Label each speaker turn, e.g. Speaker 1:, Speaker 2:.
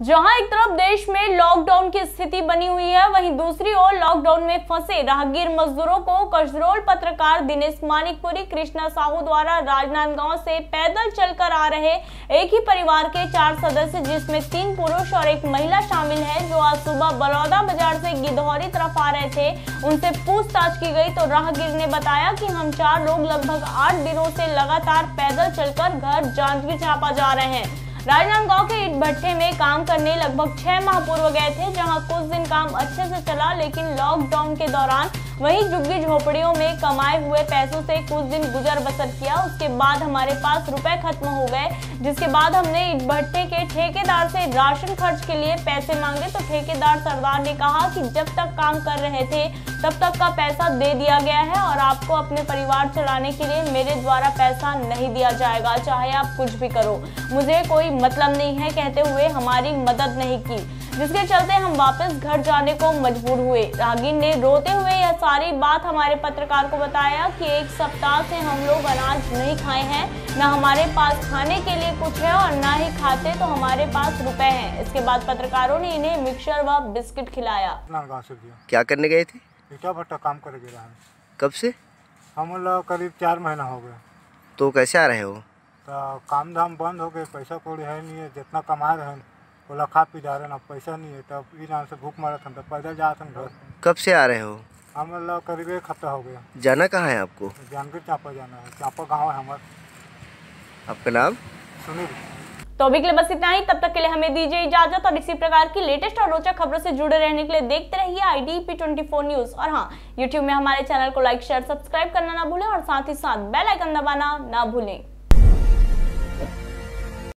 Speaker 1: जहाँ एक तरफ़ देश में लॉकडाउन की स्थिति बनी हुई है, वहीं दूसरी ओर लॉकडाउन में फंसे राहगीर मजदूरों को कचरोल पत्रकार दिनेश मानिकपुरी, कृष्णा साहू द्वारा राजनांदगांव से पैदल चलकर आ रहे एक ही परिवार के चार सदस्य, जिसमें तीन पुरुष और एक महिला शामिल है, जो आज सुबह बलौदा बाज़ार से गिधौरी तरफ़ आ रहे थे। उनसे पूछताछ की गई तो राहगीर ने बताया की हम चार लोग लगभग आठ दिनों से लगातार पैदल चलकर घर जांजगीर चापा जा रहे हैं। राजनांदगांव के ईट भट्टे में काम करने लगभग छह माह पूर्व गए थे, जहाँ कुछ दिन काम अच्छे से चला, लेकिन लॉकडाउन के दौरान वहीं झुग्गी झोपड़ियों में कमाए हुए पैसों से कुछ दिन गुजर बसर किया। उसके बाद हमारे पास रुपए खत्म हो गए, जिसके बाद हमने ईट भट्टे के ठेकेदार से राशन खर्च के लिए पैसे मांगे। तो ठेकेदार सरदार ने कहा कि जब तक काम कर रहे थे, तब तक का पैसा दे दिया गया है और आपको अपने परिवार चलाने के लिए मेरे द्वारा पैसा नहीं दिया जाएगा, चाहे आप कुछ भी करो। मुझे कोई मतलब नहीं है, कहते हुए हमारी मदद नहीं की। जिसके चलते हम वापस घर जाने को मजबूर हुए। रागिन ने रोते हुए यह सारी बात हमारे पत्रकार को बताया कि एक सप्ताह से हम लोग अनाज नहीं खाए हैं। न हमारे पास खाने के लिए कुछ है और ना ही खाते तो हमारे पास रुपए हैं। इसके बाद पत्रकारों ने इन्हें मिक्सर व बिस्किट खिलाया।
Speaker 2: क्या करने गए थे?
Speaker 3: भट्टा काम करे
Speaker 2: कब से?
Speaker 3: हम लोग करीब चार महीना हो गए
Speaker 2: तो कैसे आ रहे हो?
Speaker 3: तो काम धाम बंद हो गए पैसा कौड़ी है नहीं है जितना कमा रहे हैं। बोला खा पी जा रहे हैं अब पैसा नहीं है। तब नाम से भूख मारा था तो पैदल जा था घर।
Speaker 2: कब से आ रहे हो?
Speaker 3: हम लोग करीब एक हफ़्ता हो गया।
Speaker 2: जाना कहाँ है आपको?
Speaker 3: जानकर चापा जाना है। चापा गाँव है हमारा।
Speaker 2: आपका नाम?
Speaker 3: सुनील।
Speaker 1: तो अभी के लिए बस इतना ही। तब तक के लिए हमें दीजिए इजाज़त और इसी प्रकार की लेटेस्ट और रोचक खबरों से जुड़े रहने के लिए देखते रहिए I D P twenty four news और हाँ यूट्यूब में हमारे चैनल को लाइक शेयर सब्सक्राइब करना ना भूलें और साथ ही साथ बेल आइकन दबाना ना भूलें।